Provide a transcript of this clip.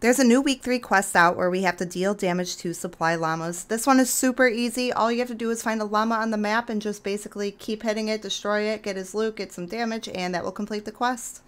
There's a new week three quest out where we have to deal damage to supply llamas. This one is super easy. All you have to do is find a llama on the map and just basically keep hitting it, destroy it, get his loot, get some damage, and that will complete the quest.